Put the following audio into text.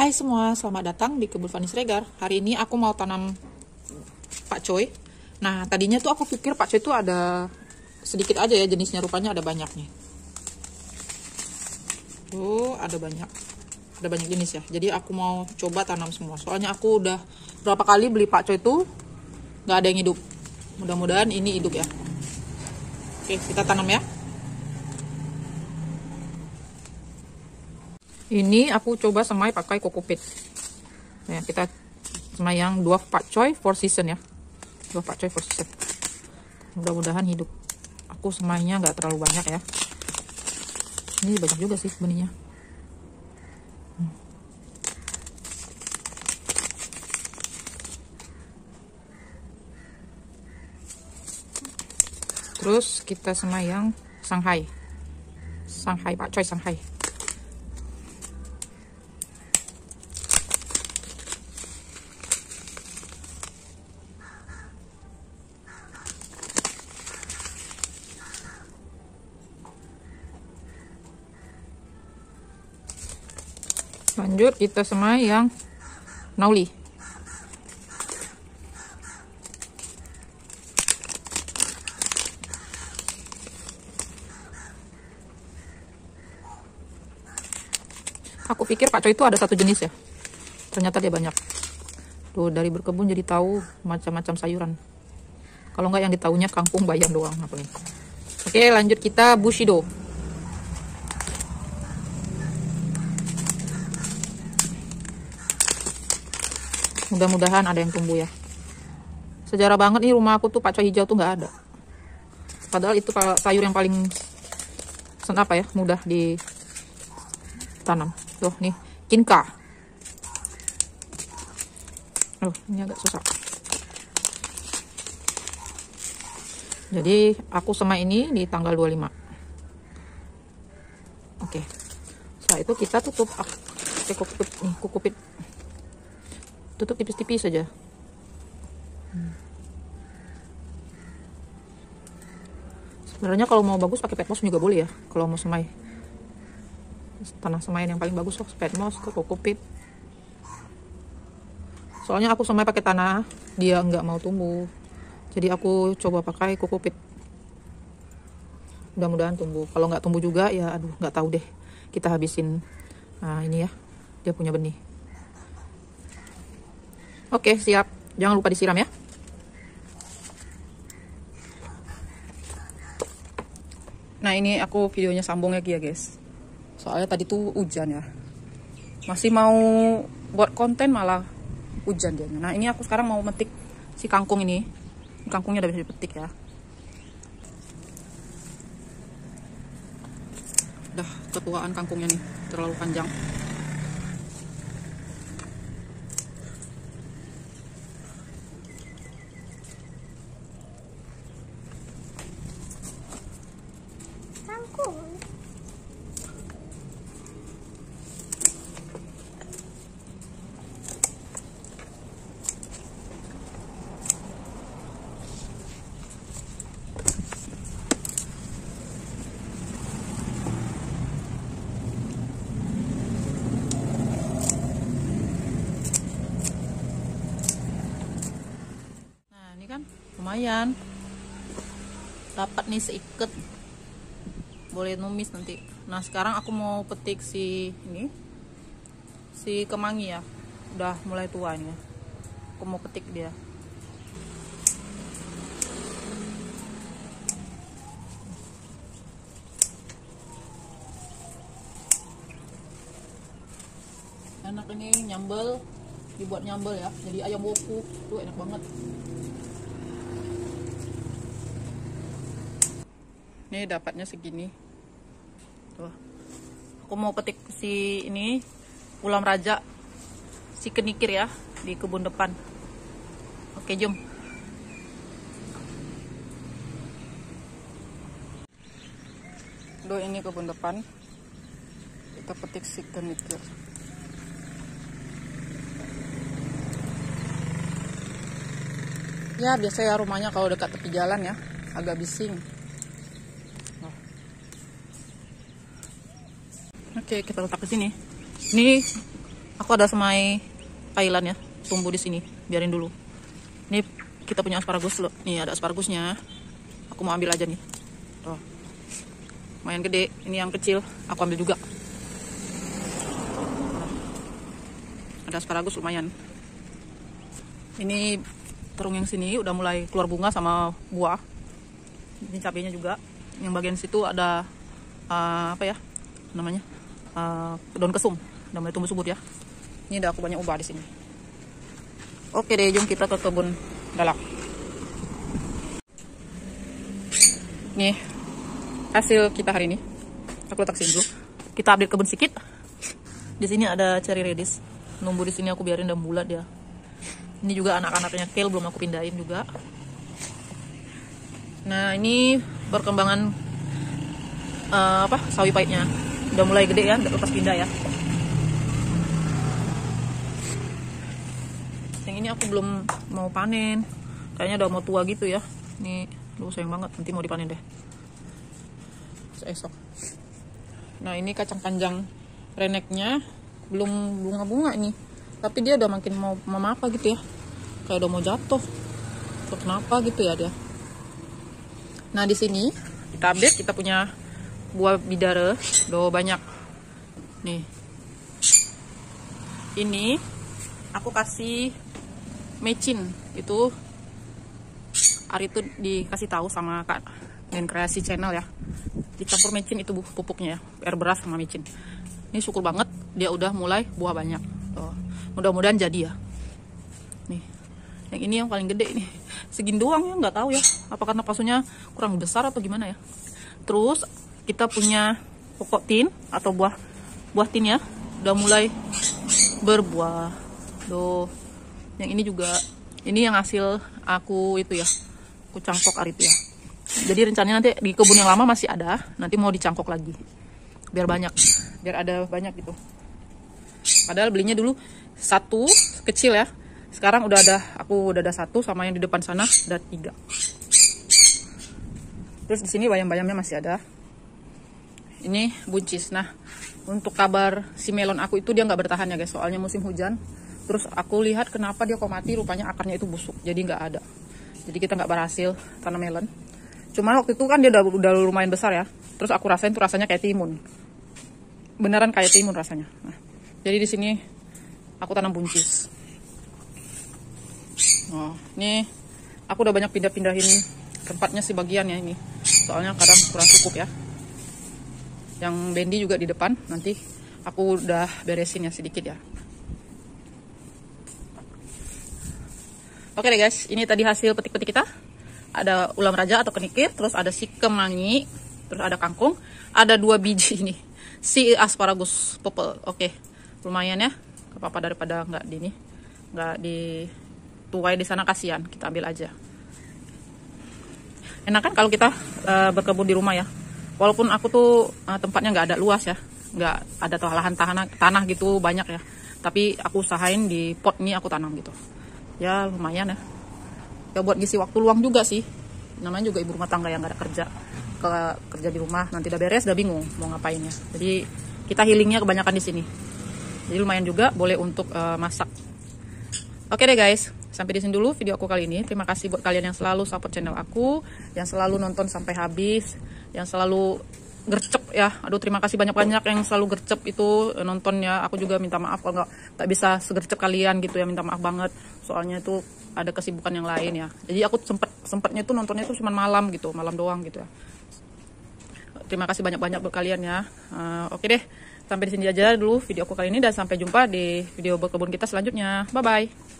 Hai semua, selamat datang di kebun Vanis Regar. Hari ini aku mau tanam Pak Coy. Nah, tadinya tuh aku pikir Pak Coy itu ada sedikit aja ya jenisnya, rupanya ada banyak nih. Tuh, ada banyak. Ada banyak jenis ya. Jadi aku mau coba tanam semua. Soalnya aku udah berapa kali beli Pak Coy itu nggak ada yang hidup. Mudah-mudahan ini hidup ya. Oke, kita tanam ya. Ini aku coba semai pakai kokopit. Nah, kita semai yang dua pakcoy four season ya. Dua pakcoy four season. Mudah-mudahan hidup. Aku semainya nggak terlalu banyak ya. Ini banyak juga sih benihnya. Hmm. Terus kita semai yang Shanghai. Shanghai, pakcoy Shanghai. Lanjut kita semai yang nauli. Aku pikir pak coy itu ada satu jenis ya? Ternyata dia banyak. Tuh dari berkebun jadi tahu macam-macam sayuran. Kalau nggak yang ditahunya kangkung bayam doang apa oke lanjut kita bushido mudah-mudahan ada yang tumbuh ya. Sejarah banget nih rumah aku tuh pakcoy hijau tuh nggak ada. Padahal itu sayur yang paling apa ya mudah ditanam. Tuh nih kinka. Oh ini agak susah. Jadi aku sama ini di tanggal 25 oke. Setelah itu kita tutup. Ah, kukupit nih kukupit tutup tipis-tipis saja hmm. sebenarnya kalau mau bagus pakai petmos juga boleh ya kalau mau semai. Tanah semayan yang paling bagus loh petmos ke kokopit soalnya aku semai pakai tanah dia nggak mau tumbuh. Jadi aku coba pakai kokopit mudah-mudahan tumbuh. Kalau nggak tumbuh juga ya aduh nggak tahu deh. Kita habisin nah ini ya dia punya benih Oke, siap. Jangan lupa disiram ya. Nah, ini aku videonya sambung lagi ya, guys. Soalnya tadi tuh hujan ya. Masih mau buat konten malah hujan dia. Nah, ini aku sekarang mau metik si kangkung ini. Kangkungnya udah bisa dipetik ya. Udah ketuaan kangkungnya nih, terlalu panjang. kan lumayan. Dapat nih seikat. Boleh numis nanti. Nah sekarang aku mau petik si ini. Si kemangi ya. Udah mulai tua ini aku mau petik dia. Enak ini nyambel. Dibuat nyambel ya. Jadi ayam woku. Tuh enak banget ini dapatnya segini. Tuh. Aku mau petik si ini ulam raja. Si kenikir ya di kebun depan. Oke jom. Do ini kebun depan. Kita petik si kenikir. Ya biasa ya rumahnya kalau dekat tepi jalan ya agak bising Oke, kita letak ke sini. Ini Aku ada semai Thailand ya, tumbuh di sini. Biarin dulu. Ini kita punya asparagus loh. Nih ada asparagusnya. Aku mau ambil aja nih. Tuh. Lumayan gede. Ini yang kecil, aku ambil juga. Ada asparagus lumayan. Ini terung yang sini udah mulai keluar bunga sama buah. Ini cabenya juga. Yang bagian situ ada uh, apa ya namanya uh, daun kesum. Udah mulai tumbuh subur ya. Ini udah aku banyak ubah di sini. Oke deh, jom kita ke kebun dalak. Nih, hasil kita hari ini. Aku letak sini dulu. Kita update kebun sedikit. Di sini ada cherry radish. Numbuh di sini aku biarin dan bulat ya. Ini juga anak-anaknya kale belum aku pindahin juga. Nah, ini perkembangan uh, apa sawi pahitnya. Udah mulai gede ya, udah lepas pindah ya. yang ini aku belum mau panen. Kayaknya udah mau tua gitu ya. Ini lu sayang banget. Nanti mau dipanen deh. Esok. Nah ini kacang panjang reneknya belum bunga-bunga nih. Tapi dia udah makin mau mama apa gitu ya. Kayak udah mau jatuh. Tuh, kenapa gitu ya dia? Nah di sini kita update kita punya buah bidara. Udah banyak. Nih. Ini aku kasih mecin. Itu hari itu dikasih tahu sama kak dan kreasi channel ya. Dicampur mecin itu pupuknya ya. Air beras sama mecin. Ini syukur banget dia udah mulai buah banyak. Mudah-mudahan jadi ya. Nih. Yang ini yang paling gede nih. Segini doang ya nggak tahu ya. Apa karena pasunya kurang besar atau gimana ya? Terus kita punya pokok tin atau buah buah tin ya. Udah mulai berbuah. Doh yang ini juga ini yang hasil aku itu ya. Aku cangkok hari itu ya. Jadi rencananya nanti di kebun yang lama masih ada. Nanti mau dicangkok lagi. Biar banyak. Biar ada banyak gitu. Padahal belinya dulu satu kecil ya. Sekarang udah ada aku udah ada satu sama yang di depan sana ada tiga. Terus di sini bayam-bayamnya masih ada ini buncis. Nah untuk kabar si melon aku itu dia nggak bertahan ya guys. Soalnya musim hujan terus aku lihat kenapa dia kok mati rupanya akarnya itu busuk jadi nggak ada. Jadi kita nggak berhasil tanam melon. Cuma waktu itu kan dia udah, udah lumayan besar ya. Terus aku rasain tuh rasanya kayak timun. Beneran kayak timun rasanya. Nah, jadi di sini aku tanam buncis. Oh ini aku udah banyak pindah-pindahin tempatnya si bagian ya ini. Soalnya kadang kurang cukup ya yang bendi juga di depan nanti aku udah beresin ya sedikit ya Oke deh guys, ini tadi hasil petik-petik kita. Ada ulam raja atau kenikir, terus ada si kemangi, terus ada kangkung, ada dua biji ini. Si asparagus purple. Oke, lumayan ya. Apa-apa daripada nggak di ini, nggak di tuai di sana kasihan. Kita ambil aja. Enak kan kalau kita uh, berkebun di rumah ya. Walaupun aku tuh uh, tempatnya nggak ada luas ya, nggak ada lahan tanah tanah gitu banyak ya. Tapi aku usahain di pot ini aku tanam gitu. Ya lumayan ya. Ya buat ngisi waktu luang juga sih. Namanya juga ibu rumah tangga yang gak ada kerja. Ke kerja di rumah nanti udah beres udah bingung mau ngapain ya. Jadi kita healingnya kebanyakan di sini. Jadi lumayan juga boleh untuk uh, masak. Oke deh guys. Sampai di sini dulu video aku kali ini. Terima kasih buat kalian yang selalu support channel aku yang selalu nonton sampai habis yang selalu gercep ya. Aduh terima kasih banyak-banyak yang selalu gercep itu eh, nonton ya aku juga minta maaf kalau nggak tak bisa segercep kalian gitu ya minta maaf banget. Soalnya itu ada kesibukan yang lain ya. Jadi aku sempet sempetnya itu nontonnya itu cuma malam gitu malam doang gitu ya. Terima kasih banyak-banyak buat kalian ya. Uh, oke deh sampai di sini aja dulu video aku kali ini dan sampai jumpa di video berkebun kita selanjutnya. Bye bye